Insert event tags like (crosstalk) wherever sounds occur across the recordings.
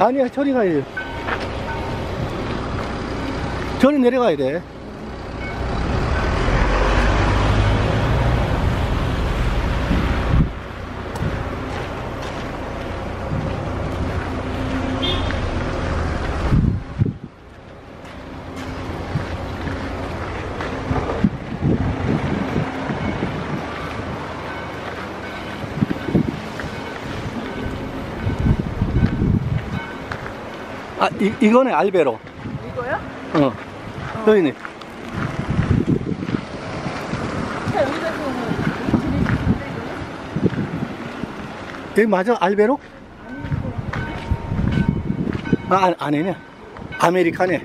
아니야, 저리 가야 돼. 저리 내려가야 돼. 이, 이거네, 알베로. 이거요? 어. 여기네. 차 여기다 세우면 여기 맞아? 알베로? 아, 안, 아니네. 아메리카네.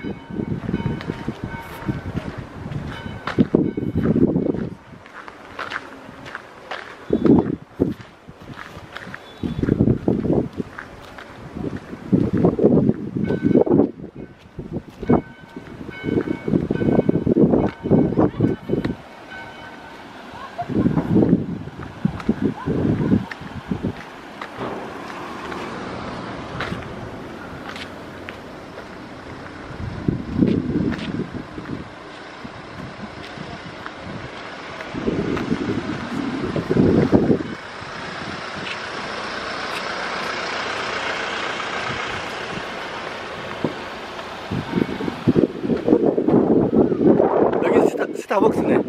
여기 스타, 스타벅스네.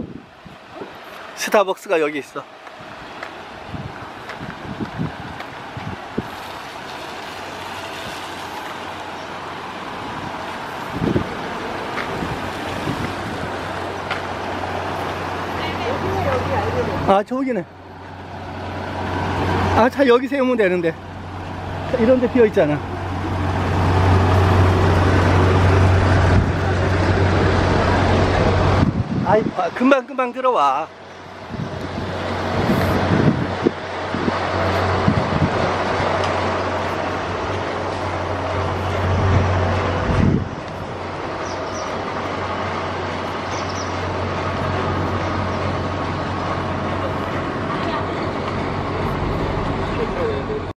스타벅스가 여기 있어. 아, 저기네. 아, 차 여기 세우면 되는데. 차 이런 데 비어 있잖아. 아이, 아, 금방 금방 들어와.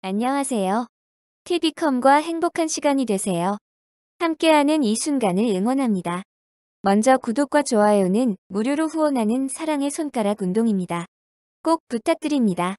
안녕하세요. TV컴과 행복한 시간이 되세요. 함께하는 이 순간을 응원합니다. 먼저 구독과 좋아요는 무료로 후원하는 사랑의 손가락 운동입니다. 꼭 부탁드립니다.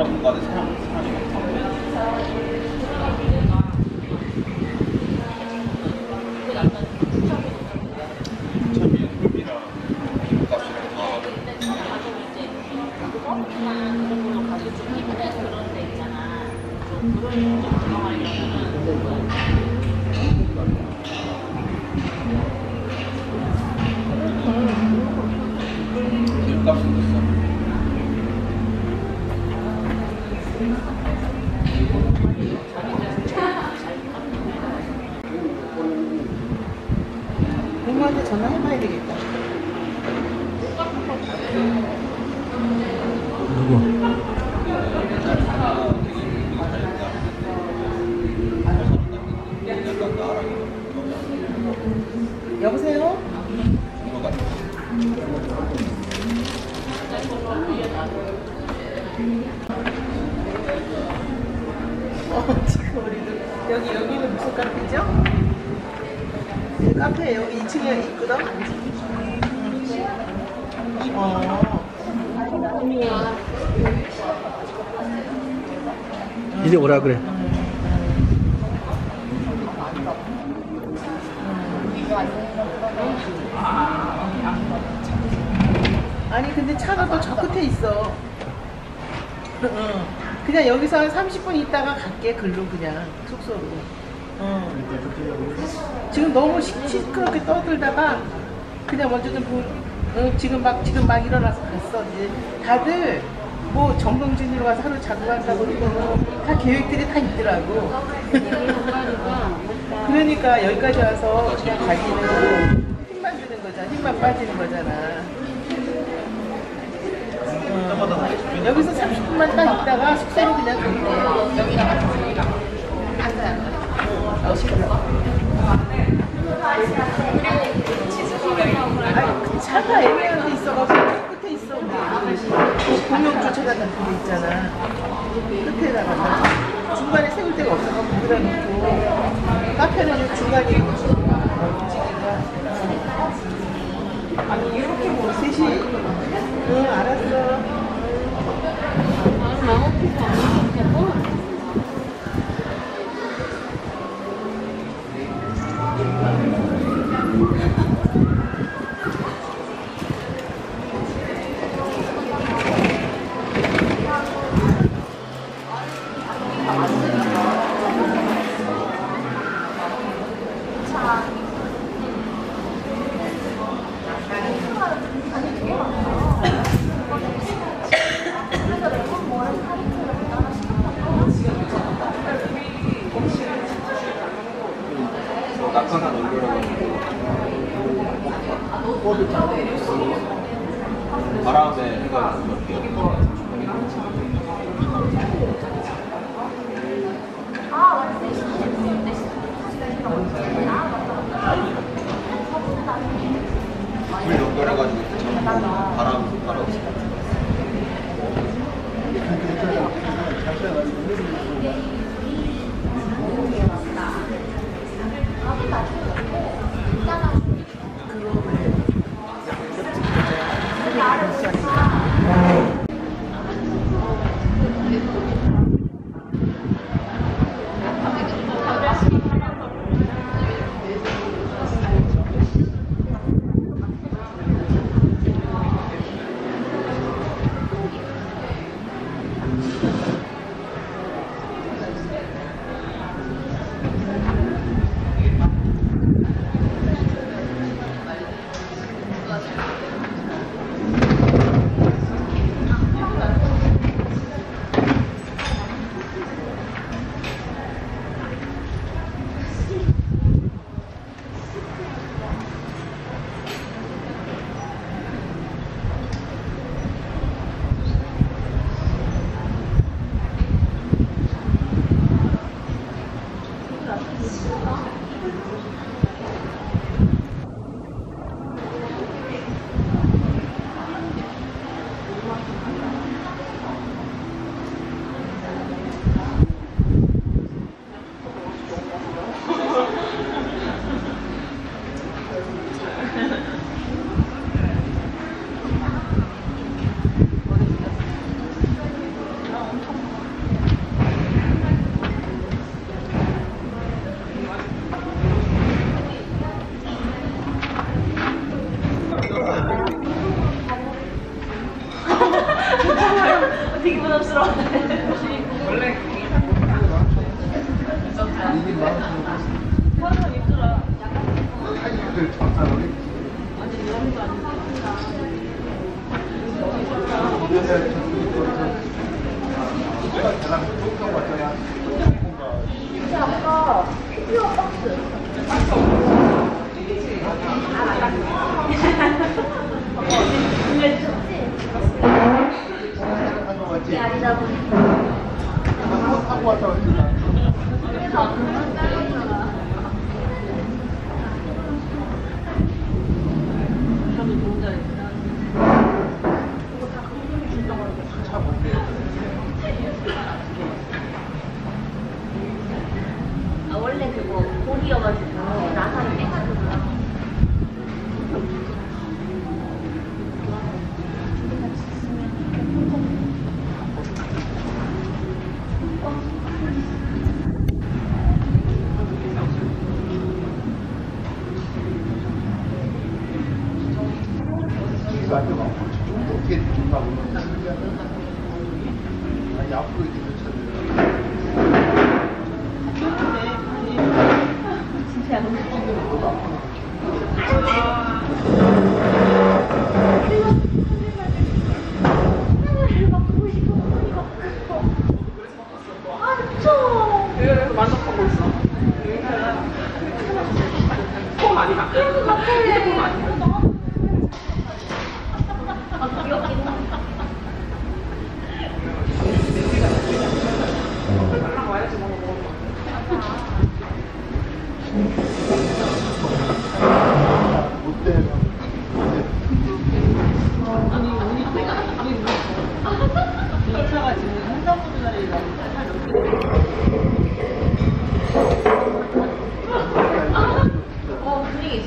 진짜 공간에 사람, 사람이 많다. 참이 흡이랑 기름값이랑 다 집값은 비싸. 부모한테 전화해봐야 되겠다. 누구? 여보세요? 어, 지금 우리도 여기 여기는 무슨 카페죠? 그 카페 여기 2층에 있거든. 어. 이제 오라 그래. 아니 근데 차가 또 저 끝에 있어. 응. 그냥 여기서 한 30분 있다가 갈게 글로 그냥 숙소로. 응. 지금 너무 시, 시끄럽게 떠들다가 그냥 먼저 좀 보, 응, 지금 막 지금 막 일어나서 갔어. 이제 다들 뭐 정동진으로 가서 하루 자고 간다고 그러고 다 계획들이 다 있더라고. (laughs) 그러니까 여기까지 와서 그냥 가기는 힘만 드는 거잖아. 힘만 빠지는 거잖아. 어, 여기서 30분만 딱 있다가 숙소로 그냥 돼. 여기가 어, 시 그 차가 애매한 데 있어가지고 끝에 있어. 공용 주차장 같은 데 있잖아. 끝에다가 놔. 중간에 세울 데가 없어서 거기다 놓고 카페는 이 중간에 아니 이렇게 뭐 셋이 응 알았어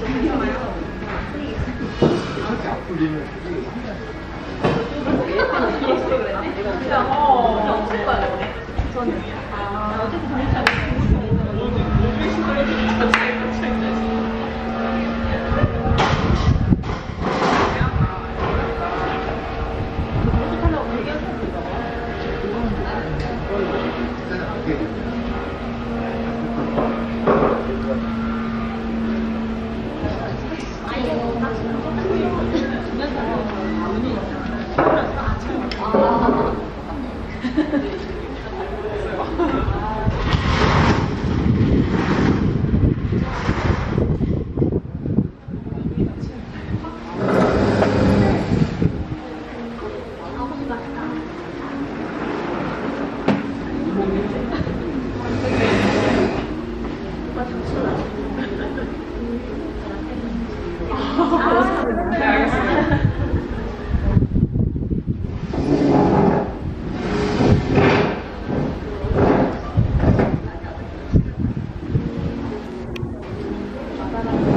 ちょっと食べち。Thank you.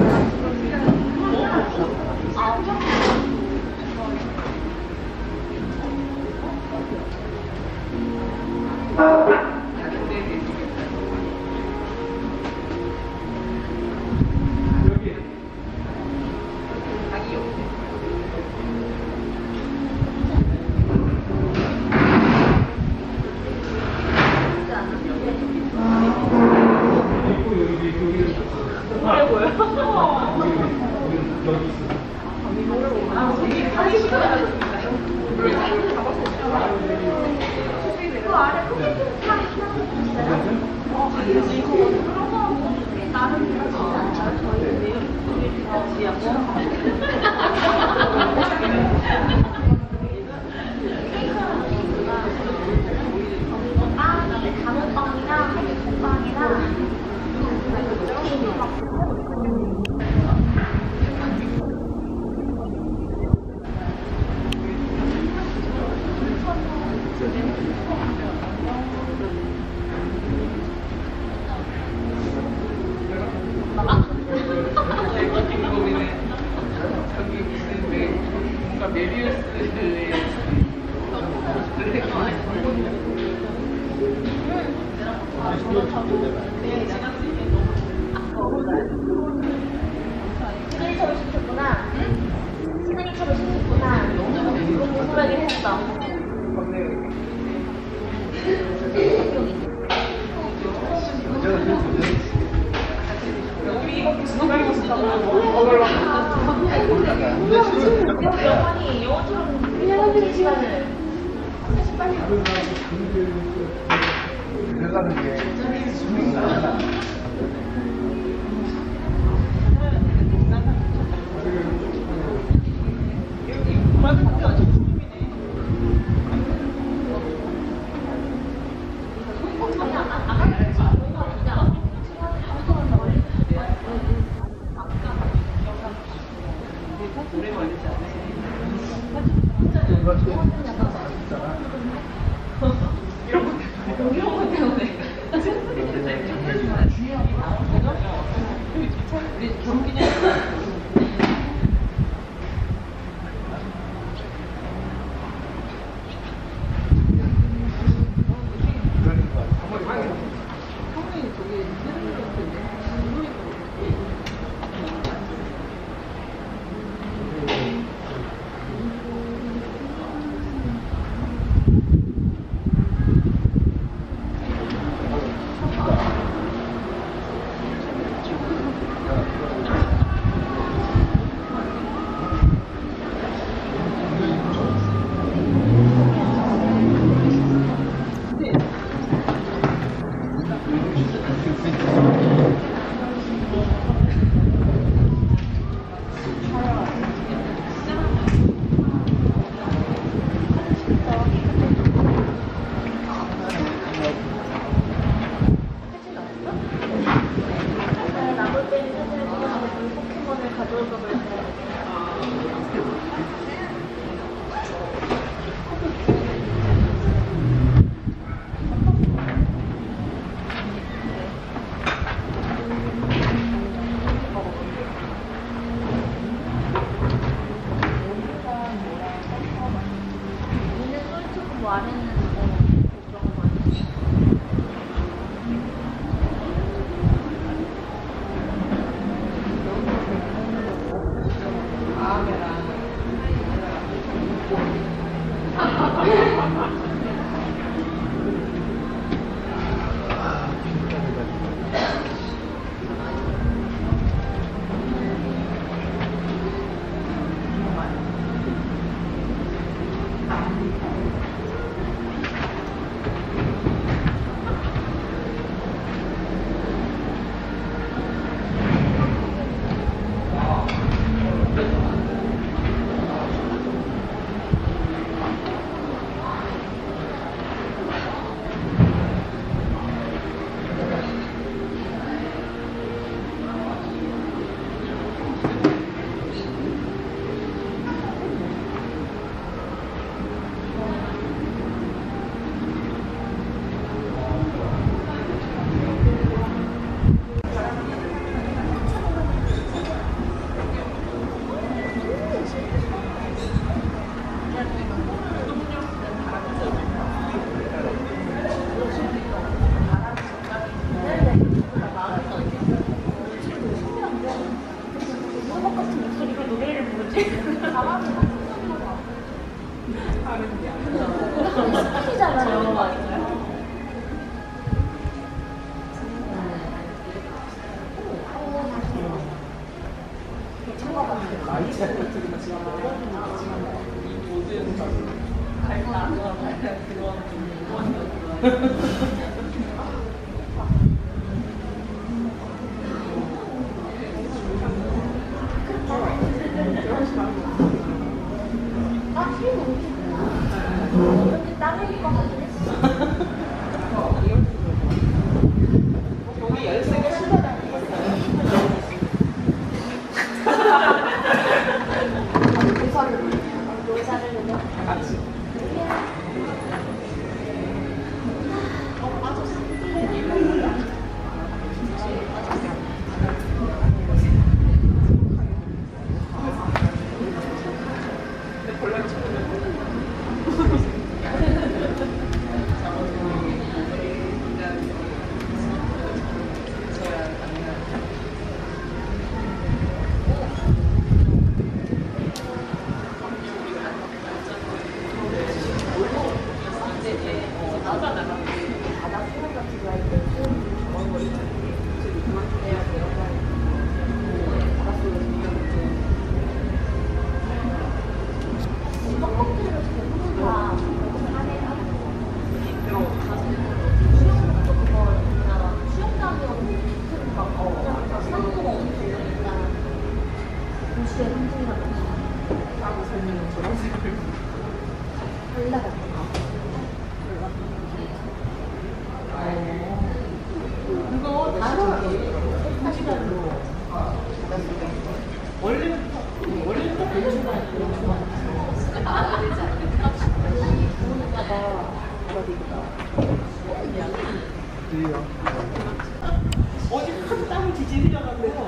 지지 흘려가면서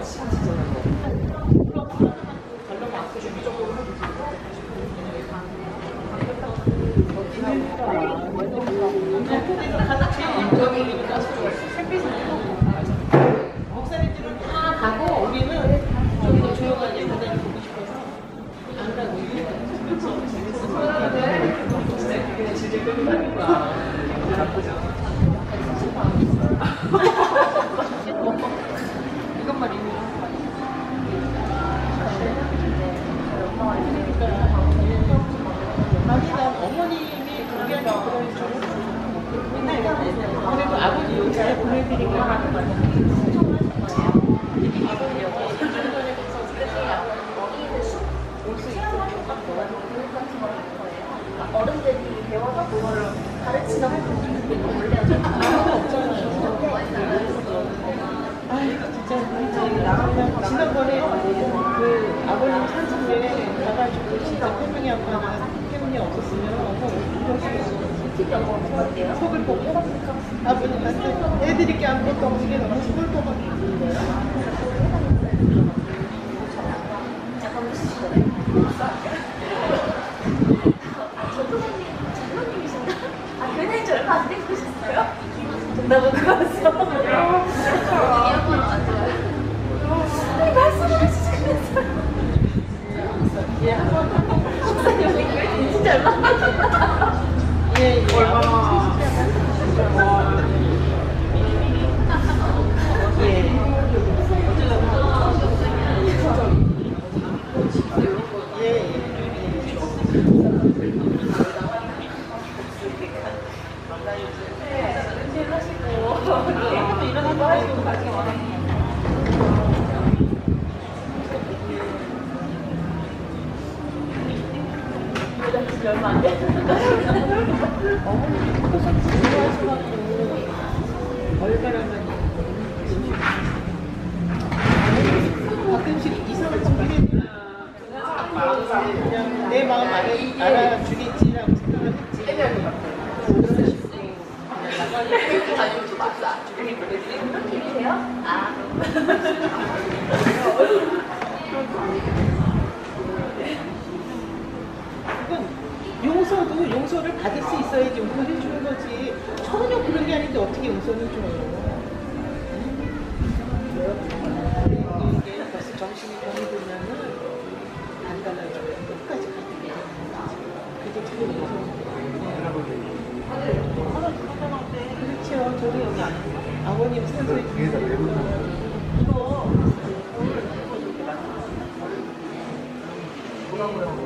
목사님들은 다 가고 우리는 좀 더 조용하게 바다를 보고 싶어서 안 가고 이것만 있는 아니다 어머님이 그게 아니라 그런 저는 그래도 아버지 잘 보내드리고 어른들이 배워서 그거를 가르치는 활동이 원래 아 진짜 지난번에 그 아버님 산책에 가가지고 진짜 태명이 아빠가 태명이 없었으면 속을 보고 아버님한테 애들이 게 아무것도 없는 게 너무 아? 아니, 말씀을 하시면서. 예, 목사님, 진짜 얼마 안 되고 예, 예. 예. 예, 예. 어머님이 커서 좋아하셔가지고 얼마나만 가끔씩 이상한 짓을 그냥 내 마음 알아, 알아주겠지라고 생각을 했지 이세요? 아. 그건 용서를 받을 수 있어야지 용서를 주는 거지. 전혀 그런 게 아닌데 어떻게 용서를 줘요 이게 벌써 정신이 병이 들면은 안 달라져요. 끝까지 가는 게 그게 참 용서 그렇죠. 저도 여기 아버님 산소에 이거 아버님